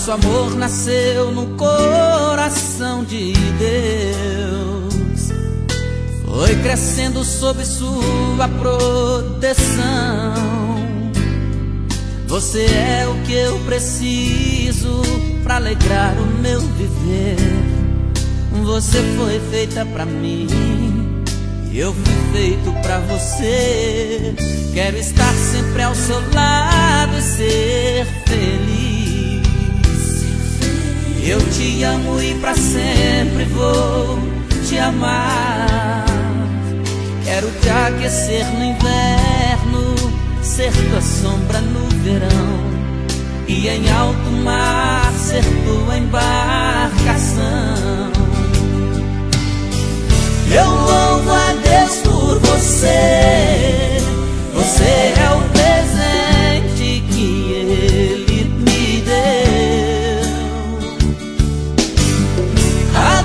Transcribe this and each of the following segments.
Nosso amor nasceu no coração de Deus. Foi crescendo sob sua proteção. Você é o que eu preciso para alegrar o meu viver. Você foi feita para mim. E eu fui feito para você. Quero estar sempre ao seu lado e ser Eu te amo e para sempre vou te amar. Quero te aquecer no inverno ser tua sombra no verão e em alto mar ser tua embarcação.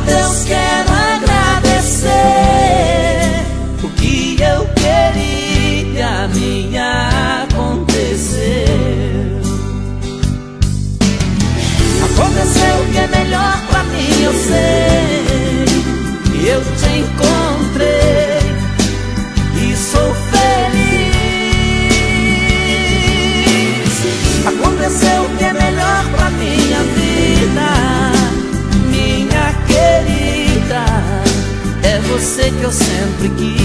Deus quero agradecer. O que eu queria, minha sempre.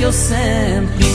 Que eu sempre quis.